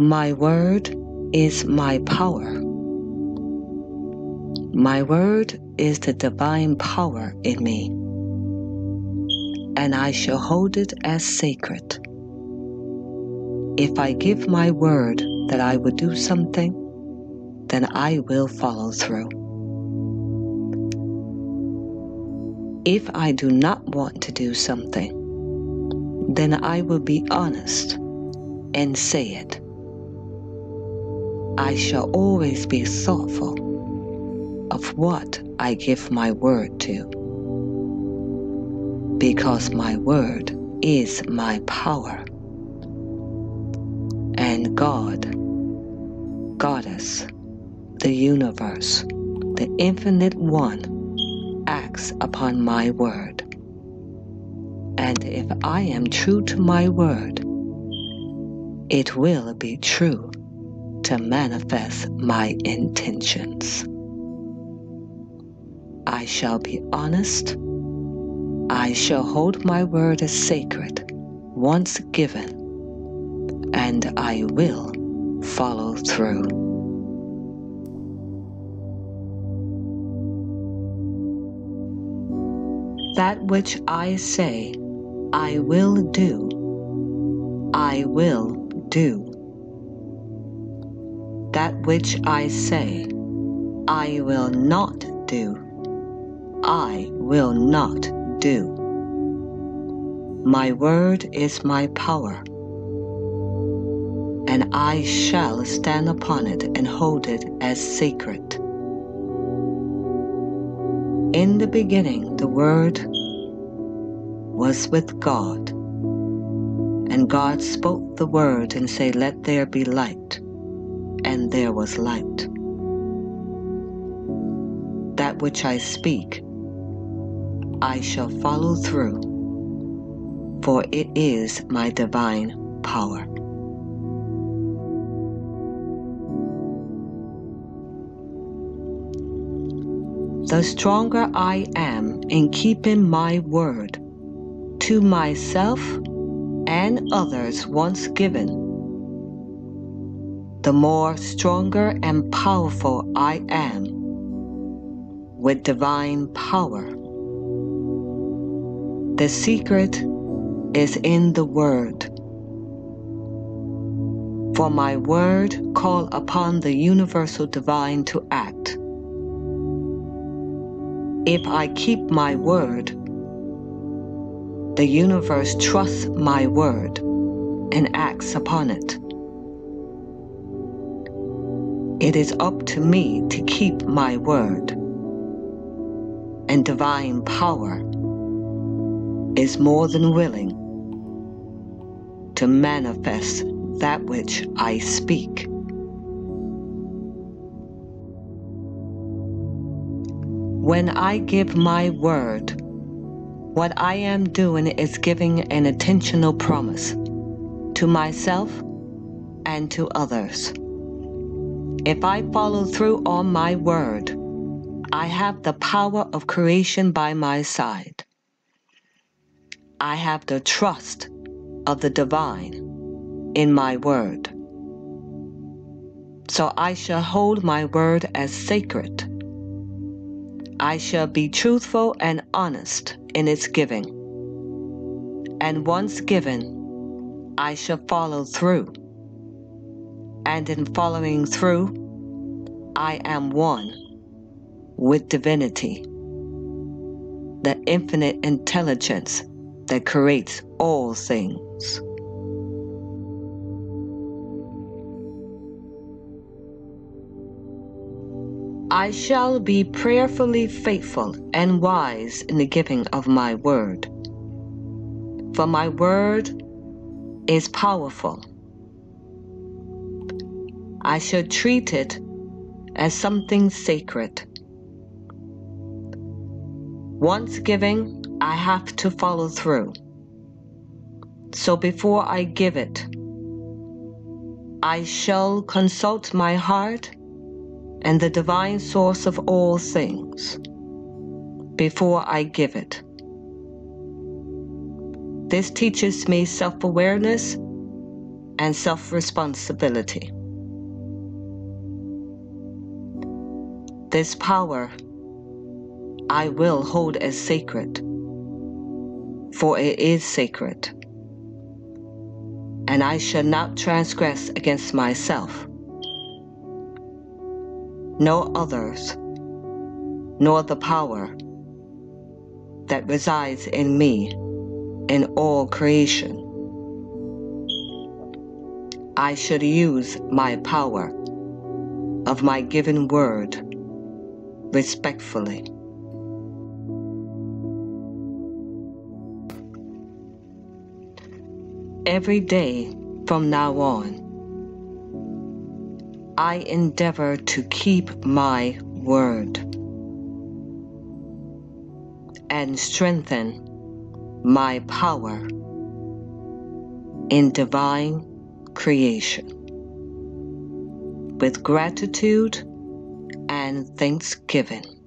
My word is my power. My word is the divine power in me, and I shall hold it as sacred. If I give my word that I will do something, then I will follow through. If I do not want to do something, then I will be honest and say it. I shall always be thoughtful of what I give my word to, because my word is my power. And God, Goddess, the universe, the infinite one, acts upon my word. And if I am true to my word, it will be true to manifest my intentions. I shall be honest. I shall hold my word as sacred once given, and I will follow through. That which I say I will do, I will do. That which I say I will not do, I will not do. My word is my power, and I shall stand upon it and hold it as sacred. In the beginning, the Word was with God, and God spoke the Word and said, Let there be light, and there was light. That which I speak, I shall follow through, for it is my divine power. the stronger I am in keeping my word to myself and others once given, the more stronger and powerful I am with divine power. The secret is in the word. For my word call upon the universal divine to act if I keep my word, the universe trusts my word and acts upon it. It is up to me to keep my word, and divine power is more than willing to manifest that which I speak. When I give my word, what I am doing is giving an intentional promise to myself and to others. If I follow through on my word, I have the power of creation by my side. I have the trust of the divine in my word. So I shall hold my word as sacred I shall be truthful and honest in its giving. And once given, I shall follow through. And in following through, I am one with divinity, the infinite intelligence that creates all things. I shall be prayerfully faithful and wise in the giving of my word. For my word is powerful. I shall treat it as something sacred. Once giving, I have to follow through. So before I give it, I shall consult my heart and the divine source of all things before I give it. This teaches me self awareness and self responsibility. This power I will hold as sacred, for it is sacred, and I shall not transgress against myself, nor others, nor the power that resides in me in all creation. I should use my power of my given word respectfully. Every day from now on, I endeavor to keep my word and strengthen my power in divine creation with gratitude and thanksgiving.